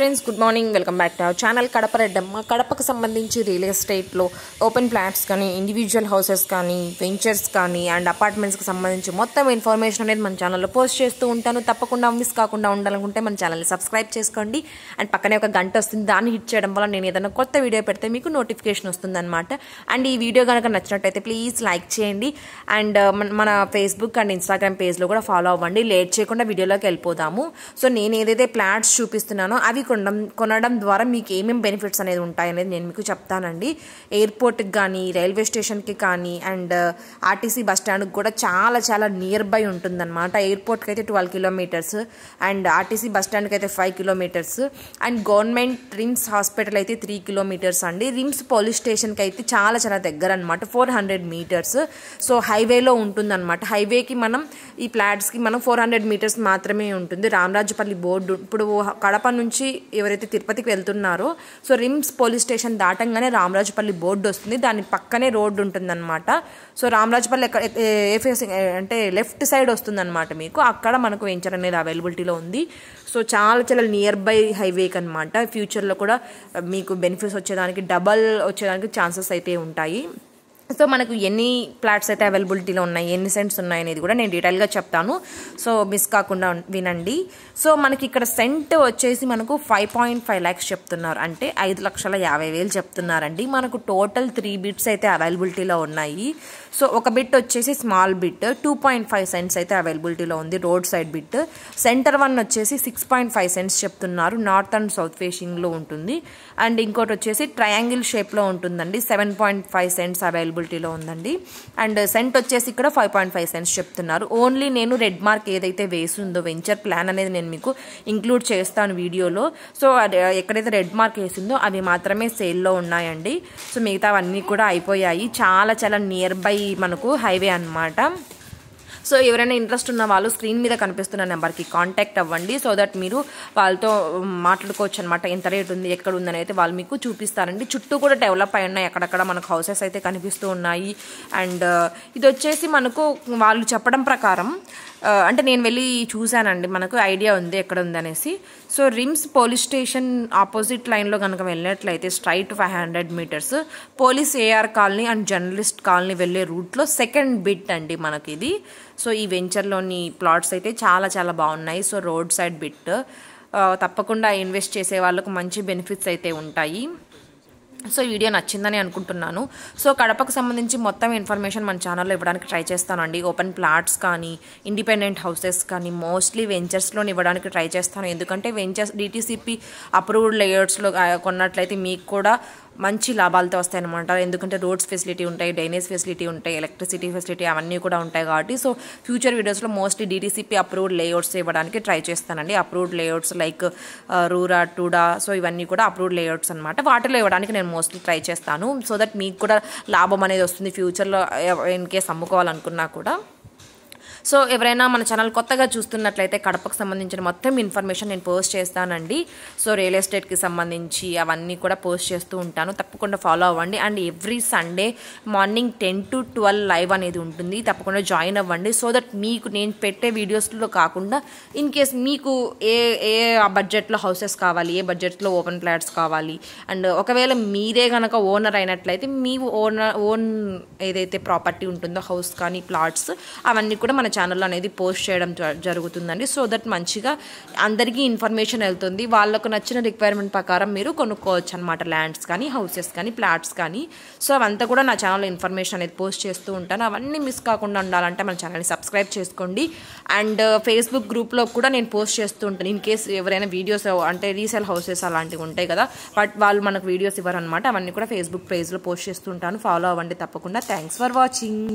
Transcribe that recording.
Friends good morning welcome back to our channel Kadapa Reddamma కడపకు సంబంధించి real ఎస్టేట్లో open flats కానీ individual houses కానీ వెంచర్స్ కానీ అండ్ అపార్ట్మెంట్స్కి సంబంధించి మొత్తం ఇన్ఫర్మేషన్ అనేది మన ఛానల్లో పోస్ట్ చేస్తూ ఉంటాను. తప్పకుండా మిస్ కాకుండా ఉండాలనుకుంటే మన ఛానల్ని సబ్స్క్రైబ్ చేసుకోండి. అండ్ పక్కనే ఒక గంట వస్తుంది దాన్ని హిట్ చేయడం వల్ల నేను ఏదైనా కొత్త వీడియో పెడితే మీకు నోటిఫికేషన్ వస్తుందన్నమాట. అండ్ ఈ వీడియో కనుక నచ్చినట్టయితే ప్లీజ్ లైక్ చేయండి. అండ్ uh, మన- మన ఫేస్బుక్ అండ్ ఇన్స్టాగ్రామ్ పేజ్లో కూడా ఫాలో అవ్వండి. లేట్ చేయకుండా వీడియోలోకి వెళ్ళిపోదాము. సో నేను ఏదైతే ప్లాట్స్ చూపిస్తున్నానో అవి కొనడం కొనడం ద్వారా మీకు ఏమేమి బెనిఫిట్స్ అనేది ఉంటాయనేది నేను మీకు చెప్తానండి. ఎయిర్పోర్ట్కి కానీ రైల్వే స్టేషన్కి కానీ అండ్ ఆర్టీసీ బస్ స్టాండ్కి కూడా చాలా చాలా నియర్ బై ఉంటుందన్నమాట. ఎయిర్పోర్ట్కి అయితే twelve kilometres and RTC bus స్టాండ్కి అయితే five kilometres and government RIMS hospital అయితే త్రీ కిలోమీటర్స్ అండి. రిమ్స్ పోలీస్ స్టేషన్కి అయితే చాలా చాలా దగ్గర అనమాట ఫోర్ హండ్రెడ్ మీటర్స్ సో హైవేలో ఉంటుందన్నమాట. హైవేకి మనం ఈ ఫ్లాట్స్కి మనం ఫోర్ హండ్రెడ్ మీటర్స్ మాత్రమే ఉంటుంది. రామరాజుపల్లి బోర్డు ఇప్పుడు కడప నుంచి ఎవరైతే తిరుపతికి వెళ్తున్నారో సో రిమ్స్ పోలీస్ స్టేషన్ దాటంగానే రామరాజుపల్లి బోర్డు వస్తుంది. దాని పక్కనే రోడ్డు ఉంటుందన్నమాట. సో రామరాజుపల్లి ఎక్కడ ఏ ఫేసింగ్ అంటే లెఫ్ట్ సైడ్ వస్తుందన్నమాట మీకు. అక్కడ మనకు వెంచర్ అనేది అవైలబిలిటీలో ఉంది. సో చాలా చాలా నియర్ బై హైవేకి అనమాట ఫ్యూచర్లో కూడా మీకు బెనిఫిట్స్ వచ్చేదానికి డబల్ వచ్చేదానికి ఛాన్సెస్ అయితే ఉంటాయి. సో మనకు ఎన్ని ప్లాట్స్ అయితే అవైలబిలిటీలో ఉన్నాయి ఎన్ని సెంట్స్ ఉన్నాయి అనేది కూడా నేను డీటెయిల్గా చెప్తాను. సో మిస్ కాకుండా వినండి. సో మనకి ఇక్కడ సెంట్ వచ్చేసి మనకు ఫైవ్ పాయింట్ ఫైవ్ ల్యాక్స్ చెప్తున్నారు. అంటే ఐదు లక్షల యాభై వేలు చెప్తున్నారండి. మనకు టోటల్ త్రీ బిట్స్ అయితే అవైలబిలిటీలో ఉన్నాయి. సో ఒక బిట్ వచ్చేసి small bit two point five cents అయితే అవైలబిలిటీలో ఉంది road side bit. Centre one వచ్చేసి సిక్స్ పాయింట్ ఫైవ్ సెంట్స్ చెప్తున్నారు. నార్త్ అండ్ సౌత్ ఫేషింగ్లో ఉంటుంది. అండ్ ఇంకోటి వచ్చేసి ట్రయాంగిల్ షేప్లో ఉంటుందండి. Seven point five cents available అవైలబిలిటీలో ఉందండి. అండ్ సెంట్ వచ్చేసి ఇక్కడ ఫైవ్ పాయింట్ ఫైవ్ సెంట్స్ చెప్తున్నారు. ఓన్లీ నేను రెడ్ మార్క్ ఏదైతే వేసిందో వెంచర్ ప్లాన్ అనేది నేను మీకు ఇంక్లూడ్ చేస్తాను వీడియోలో. సో అది ఎక్కడైతే రెడ్ మార్క్ వేసిందో అవి మాత్రమే సేల్లో ఉన్నాయండి. సో మిగతావన్నీ కూడా అయిపోయాయి. చాలా చాలా నియర్ బై మనకు హైవే అన్నమాట. సో ఎవరైనా ఇంట్రెస్ట్ ఉన్న వాళ్ళు స్క్రీన్ మీద కనిపిస్తున్న నెంబర్కి కాంటాక్ట్ అవ్వండి సో దట్ మీరు వాళ్ళతో మాట్లాడుకోవచ్చు అనమాట ఎంత రేట్ ఉంది ఎక్కడ ఉందని అయితే వాళ్ళు మీకు చూపిస్తారండి. చుట్టూ కూడా డెవలప్ అయి ఉన్నాయి. అక్కడక్కడ మనకు హౌసెస్ అయితే కనిపిస్తూ ఉన్నాయి. అండ్ uh, ఇది వచ్చేసి మనకు వాళ్ళు చెప్పడం ప్రకారం అంటే నేను వెళ్ళి చూశానండి. మనకు ఐడియా ఉంది ఎక్కడ ఉందనేసి. So RIMS police station opposite లైన్లో కనుక వెళ్ళినట్లయితే straight five hundred metres. Police A R colony and journalist colony వెళ్ళే రూట్లో సెకండ్ బిట్ అండి మనకి ఇది సో ఈ వెంచర్లోని ప్లాట్స్ అయితే చాలా చాలా బాగున్నాయి. So road side bit. తప్పకుండా ఇన్వెస్ట్ చేసే వాళ్ళకు మంచి బెనిఫిట్స్ అయితే ఉంటాయి. సో వీడియో నచ్చిందని అనుకుంటున్నాను. సో కడపకు సంబంధించి మొత్తం ఇన్ఫర్మేషన్ మన ఛానల్లో ఇవ్వడానికి ట్రై చేస్తానండి. ఓపెన్ ప్లాట్స్ కానీ ఇండిపెండెంట్ హౌసెస్ కానీ మోస్ట్లీ వెంచర్స్లోని ఇవ్వడానికి ట్రై చేస్తాను. ఎందుకంటే వెంచర్స్ డిటీసీపీ అప్రూవ్డ్ లేయర్స్లో కొన్నట్లయితే మీకు కూడా మంచి లాభాలతో వస్తాయి అనమాట ఎందుకంటే రోడ్స్ ఫెసిలిటీ ఉంటాయి డ్రైనేజ్ ఫెసిలిటీ ఉంటాయి ఎలక్ట్రిసిటీ ఫెసిలిటీ అవన్నీ కూడా ఉంటాయి కాబట్టి. సో ఫ్యూచర్ వీడియోస్లో మోస్ట్లీ డీటీసీపీ అప్రూవ్డ్ లేఅవుట్స్ ఇవ్వడానికి ట్రై చేస్తానండి. అప్రూవ్డ్ లేఅవుట్స్ లైక్ రూరా టూడా సో ఇవన్నీ కూడా అప్రూవ్డ్ లేఅవుట్స్ అనమాట వాటిలో ఇవ్వడానికి నేను మోస్ట్లీ ట్రై చేస్తాను. సో దట్ మీకు కూడా లాభం అనేది వస్తుంది ఫ్యూచర్లో ఇన్ కేస్ అమ్ముకోవాలనుకున్నా కూడా. సో ఎవరైనా మన ఛానల్ కొత్తగా చూస్తున్నట్లయితే కడపకు సంబంధించిన మొత్తం ఇన్ఫర్మేషన్ నేను పోస్ట్ చేస్తానండి. సో రియల్ ఎస్టేట్కి సంబంధించి అవన్నీ కూడా పోస్ట్ చేస్తూ ఉంటాను. తప్పకుండా ఫాలో అవ్వండి. And every Sunday morning ten to twelve live అనేది ఉంటుంది. తప్పకుండా జాయిన్ అవ్వండి. సో దట్ మీకు నేను పెట్టే వీడియోస్లో కాకుండా ఇన్ కేస్ మీకు ఏ ఏ బడ్జెట్లో హౌసెస్ కావాలి ఏ బడ్జెట్లో ఓపెన్ ఫ్లాట్స్ కావాలి అండ్ ఒకవేళ మీరే కనుక ఓనర్ అయినట్లయితే మీ ఓనర్ ఓన్ ఏదైతే ప్రాపర్టీ ఉంటుందో హౌస్ కానీ ప్లాట్స్ అవన్నీ కూడా మన ఛానల్లో అనేది పోస్ట్ చేయడం జ- జరుగుతుందండి. సో దట్ మంచిగా అందరికీ ఇన్ఫర్మేషన్ వెళ్తుంది. వాళ్ళకు నచ్చిన రిక్వైర్మెంట్ ప్రకారం మీరు కొనుక్కోవచ్చు అనమాట ల్యాండ్స్ కానీ హౌసెస్ కానీ ప్లాట్స్ కానీ. సో అవంతా కూడా నా ఛానల్లో ఇన్ఫర్మేషన్ అనేది పోస్ట్ చేస్తూ ఉంటాను. అవన్నీ మిస్ కాకుండా ఉండాలంటే మన ఛానల్ని సబ్స్క్రైబ్ చేసుకోండి. అండ్ ఫేస్బుక్ గ్రూప్లో కూడా నేను పోస్ట్ చేస్తూ ఉంటాను. ఇన్ కేస్ ఎవరైనా వీడియోస్ uh, అంటే రీసేల్ హౌసెస్ అలాంటివి ఉంటాయి కదా బట్ వాళ్ళు మనకు వీడియోస్ ఇవ్వరనమాట అవన్నీ కూడా ఫేస్బుక్ పేజ్లో పోస్ట్ చేస్తుంటాను ఫాలో అవ్వండి తప్పకుండా. Thanks for watching